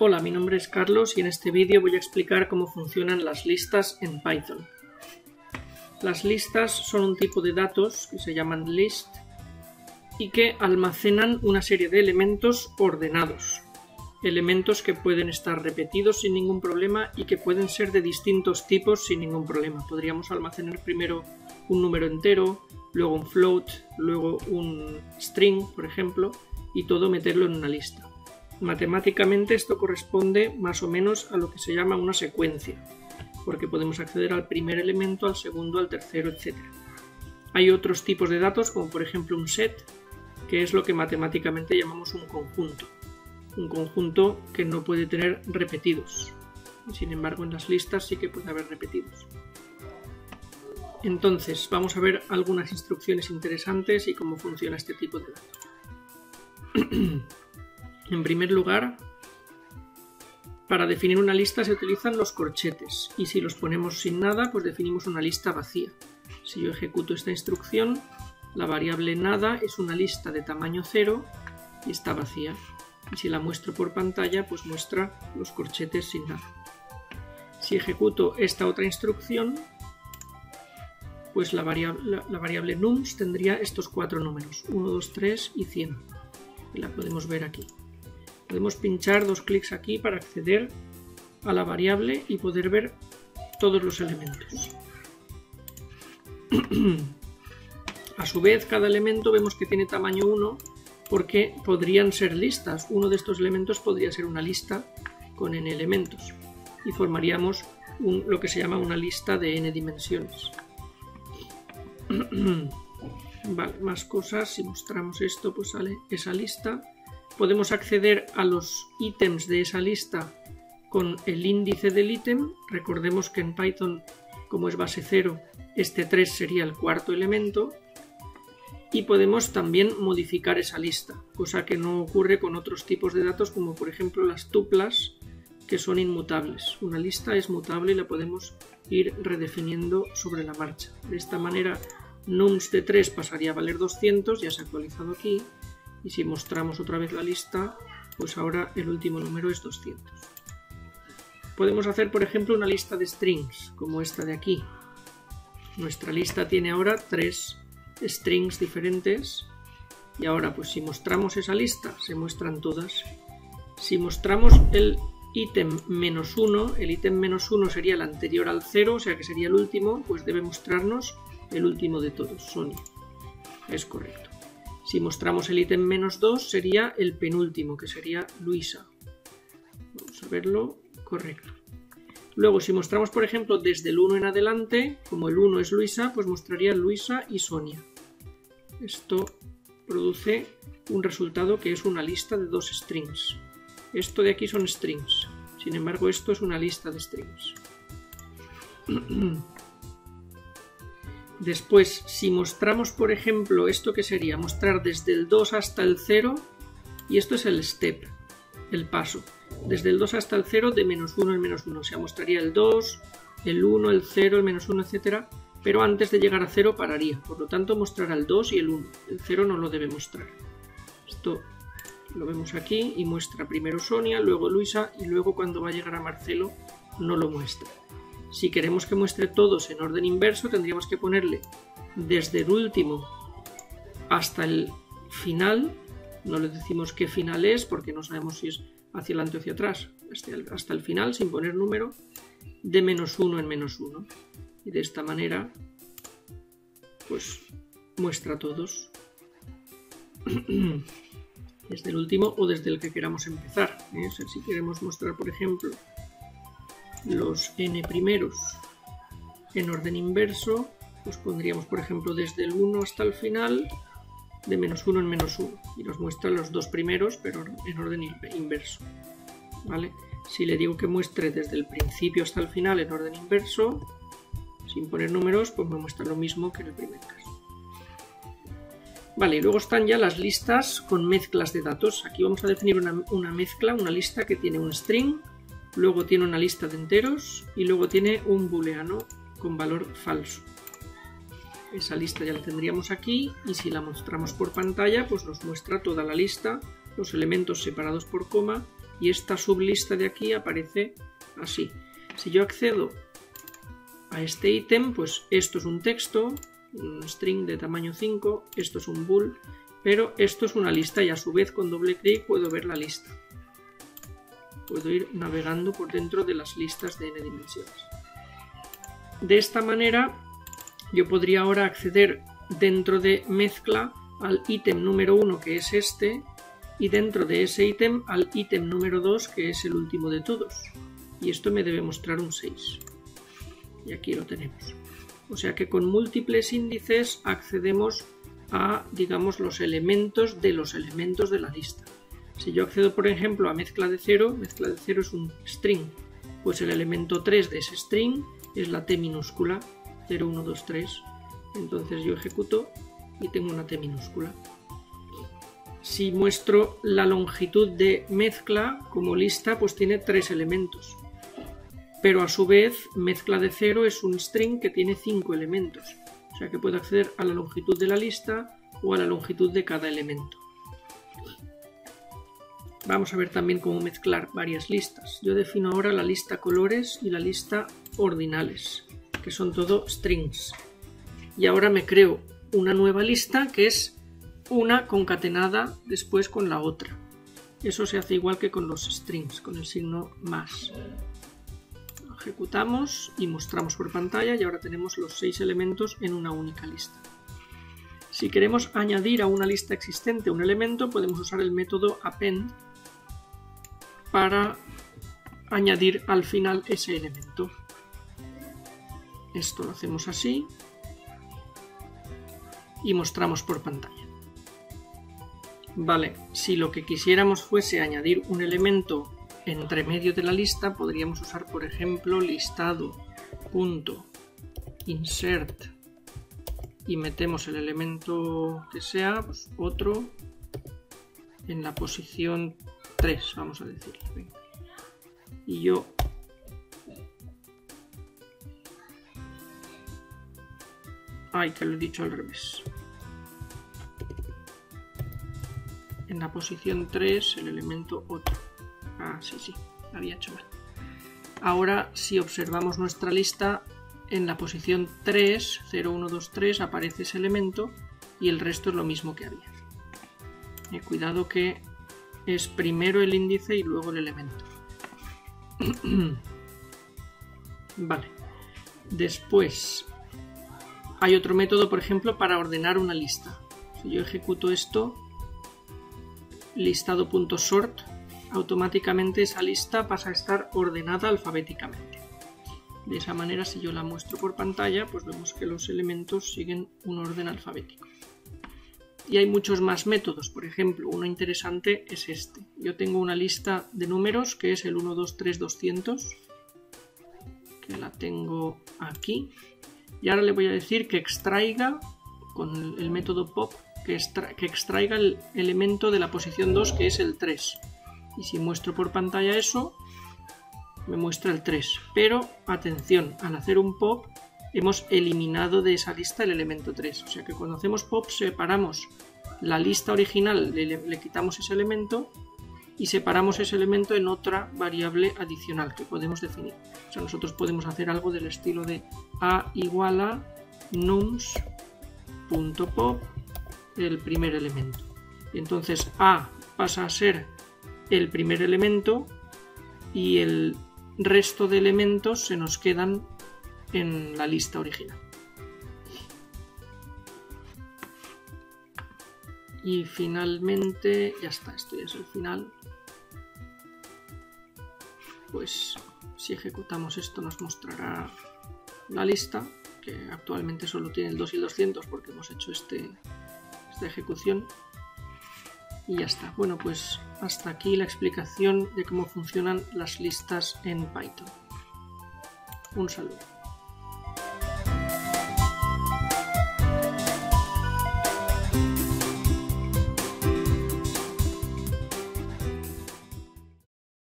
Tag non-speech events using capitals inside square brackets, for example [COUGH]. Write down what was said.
Hola, mi nombre es Carlos y en este vídeo voy a explicar cómo funcionan las listas en Python. Las listas son un tipo de datos que se llaman list y que almacenan una serie de elementos ordenados. Elementos que pueden estar repetidos sin ningún problema y que pueden ser de distintos tipos sin ningún problema. Podríamos almacenar primero un número entero, luego un float, luego un string, por ejemplo, y todo meterlo en una lista. Matemáticamente esto corresponde más o menos a lo que se llama una secuencia, porque podemos acceder al primer elemento, al segundo, al tercero, etc. Hay otros tipos de datos, como por ejemplo un set, que es lo que matemáticamente llamamos un conjunto. Un conjunto que no puede tener repetidos. Sin embargo, en las listas sí que puede haber repetidos. Entonces, vamos a ver algunas instrucciones interesantes y cómo funciona este tipo de datos. [CLEARS THROAT] En primer lugar, para definir una lista se utilizan los corchetes y si los ponemos sin nada, pues definimos una lista vacía. Si yo ejecuto esta instrucción, la variable nada es una lista de tamaño 0 y está vacía. Y si la muestro por pantalla, pues muestra los corchetes sin nada. Si ejecuto esta otra instrucción, pues la variable, la, variable nums tendría estos cuatro números, 1, 2, 3 y 100. Y la podemos ver aquí. Podemos pinchar dos clics aquí para acceder a la variable y poder ver todos los elementos. [CLEARS THROAT] a su vez, cada elemento vemos que tiene tamaño 1 porque podrían ser listas. Uno de estos elementos podría ser una lista con n elementos y formaríamos lo que se llama una lista de n dimensiones. [CLEARS THROAT] vale, más cosas. Si mostramos esto, pues sale esa lista podemos acceder a los ítems de esa lista con el índice del ítem. Recordemos que en Python, como es base 0, este 3 sería el cuarto elemento. Y podemos también modificar esa lista, cosa que no ocurre con otros tipos de datos como por ejemplo las tuplas, que son inmutables. Una lista es mutable y la podemos ir redefiniendo sobre la marcha. De esta manera, nums de 3 pasaría a valer 200, ya se ha actualizado aquí, y si mostramos otra vez la lista, pues ahora el último número es 200. Podemos hacer, por ejemplo, una lista de strings, como esta de aquí. Nuestra lista tiene ahora tres strings diferentes y ahora pues si mostramos esa lista se muestran todas. Si mostramos el ítem menos 1, el ítem menos 1 sería el anterior al 0, o sea que sería el último, pues debe mostrarnos el último de todos, Sonia. Es correcto. Si mostramos el ítem menos 2 sería el penúltimo, que sería Luisa. Vamos a verlo. Correcto. Luego, si mostramos, por ejemplo, desde el 1 en adelante, como el 1 es Luisa, pues mostraría Luisa y Sonia. Esto produce un resultado que es una lista de dos strings. Esto de aquí son strings. Sin embargo, esto es una lista de strings. [CLEARS THROAT] Después, si mostramos, por ejemplo, esto que sería mostrar desde el 2 hasta el 0, y esto es el step, el paso. Desde el 2 hasta el 0, de menos 1 en menos 1. O sea, mostraría el 2, el 1, el 0, el menos 1, etc. Pero antes de llegar a 0 pararía. Por lo tanto, mostrará el 2 y el 1. El 0 no lo debe mostrar. Esto lo vemos aquí y muestra primero Sonia, luego Luisa y luego cuando va a llegar a Marcelo no lo muestra. Si queremos que muestre todos en orden inverso, tendríamos que ponerle desde el último hasta el final. No le decimos qué final es porque no sabemos si es hacia adelante o hacia atrás. Hasta el, final, sin poner número, de menos uno en menos uno. Y de esta manera, pues muestra todos. [CLEARS THROAT] desde el último o desde el que queramos empezar. ¿eh? si queremos mostrar, por ejemplo, los n primeros en orden inverso, pues pondríamos por ejemplo desde el 1 hasta el final de menos 1 en menos 1 y nos muestra los dos primeros pero en orden inverso. ¿vale? Si le digo que muestre desde el principio hasta el final en orden inverso, sin poner números, pues me muestra lo mismo que en el primer caso. Vale, y luego están ya las listas con mezclas de datos. Aquí vamos a definir una, una mezcla, una lista que tiene un string, luego tiene una lista de enteros y luego tiene un booleano con valor falso. Esa lista ya la tendríamos aquí y si la mostramos por pantalla pues nos muestra toda la lista, los elementos separados por coma y esta sublista de aquí aparece así. Si yo accedo a este ítem, pues esto es un texto, un string de tamaño 5, esto es un bool, pero esto es una lista y a su vez con doble clic puedo ver la lista. Puedo ir navegando por dentro de las listas de n dimensiones. De esta manera yo podría ahora acceder dentro de mezcla al ítem número 1 que es este y dentro de ese ítem al ítem número 2 que es el último de todos. Y esto me debe mostrar un 6. Y aquí lo tenemos. O sea que con múltiples índices accedemos a, digamos, los elementos de los elementos de la lista. Si yo accedo, por ejemplo, a mezcla de 0, mezcla de 0 es un string, pues el elemento 3 de ese string es la t minúscula, 0, 1, 2, 3. Entonces yo ejecuto y tengo una t minúscula. Si muestro la longitud de mezcla como lista, pues tiene tres elementos. Pero a su vez, mezcla de 0 es un string que tiene 5 elementos. O sea que puedo acceder a la longitud de la lista o a la longitud de cada elemento. Vamos a ver también cómo mezclar varias listas. Yo defino ahora la lista colores y la lista ordinales, que son todo strings. Y ahora me creo una nueva lista que es una concatenada después con la otra. Eso se hace igual que con los strings, con el signo más ejecutamos y mostramos por pantalla y ahora tenemos los seis elementos en una única lista. Si queremos añadir a una lista existente un elemento, podemos usar el método append para añadir al final ese elemento. Esto lo hacemos así y mostramos por pantalla. Vale, si lo que quisiéramos fuese añadir un elemento entre medio de la lista podríamos usar, por ejemplo, listado punto insert y metemos el elemento que sea, pues otro, en la posición 3, vamos a decir. Y yo Ay, que lo he dicho al revés. En la posición 3 el elemento otro. Ah, sí, sí, había hecho mal. Ahora, si observamos nuestra lista, en la posición 3, 0, 1, 2, 3, aparece ese elemento y el resto es lo mismo que había. Eh, cuidado que es primero el índice y luego el elemento. [CLEARS THROAT] vale. Después, hay otro método, por ejemplo, para ordenar una lista. Si yo ejecuto esto, listado.sort, automáticamente esa lista pasa a estar ordenada alfabéticamente. De esa manera, si yo la muestro por pantalla, pues vemos que los elementos siguen un orden alfabético. Y hay muchos más métodos, por ejemplo, uno interesante es este. Yo tengo una lista de números que es el 1, 2, 3, 200, que la tengo aquí. Y ahora le voy a decir que extraiga con el método pop, que, que extraiga el elemento de la posición 2, que es el 3 y si muestro por pantalla eso, me muestra el 3. Pero atención, al hacer un pop hemos eliminado de esa lista el elemento 3. O sea que cuando hacemos pop separamos la lista original, le, quitamos ese elemento y separamos ese elemento en otra variable adicional que podemos definir. O sea, nosotros podemos hacer algo del estilo de a igual a nums.pop el primer elemento. Y entonces a pasa a ser el primer elemento y el resto de elementos se nos quedan en la lista original. Y finalmente, ya está, esto ya es el final. Pues si ejecutamos esto nos mostrará la lista, que actualmente solo tiene el 2 y el 200 porque hemos hecho este, esta ejecución y ya está. Bueno, pues hasta aquí la explicación de cómo funcionan las listas en Python. Un saludo.